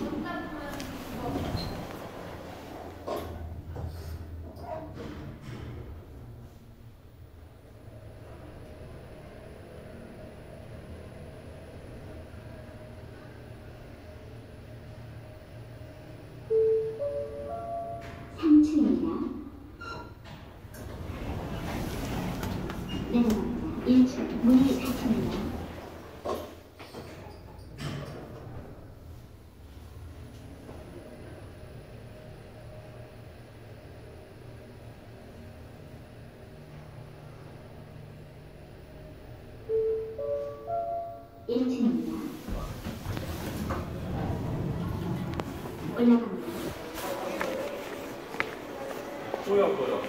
내려갑니다. 1층 문이 닫힙니다. 1층입니다. 올라갑니다. 뭐야, 뭐야?